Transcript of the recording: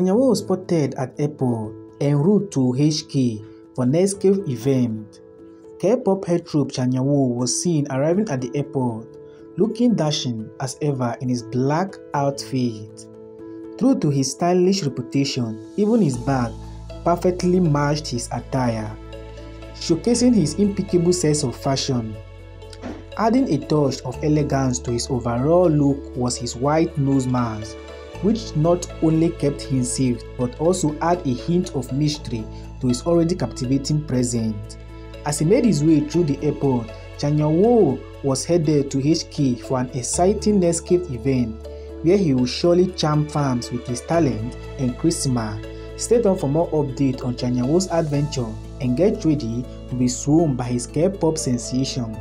was spotted at airport en route to HK for Netscape event. K-pop head troupe Chanyeol was seen arriving at the airport, looking dashing as ever in his black outfit. True to his stylish reputation, even his bag perfectly matched his attire, showcasing his impeccable sense of fashion. Adding a touch of elegance to his overall look was his white nose mask, which not only kept him safe but also add a hint of mystery to his already captivating presence. As he made his way through the airport, Chanyeol was headed to HK for an exciting Netscape event where he will surely charm fans with his talent and charisma. Stay tuned for more updates on Chanyeol's adventure and get ready to be swooned by his K-pop sensation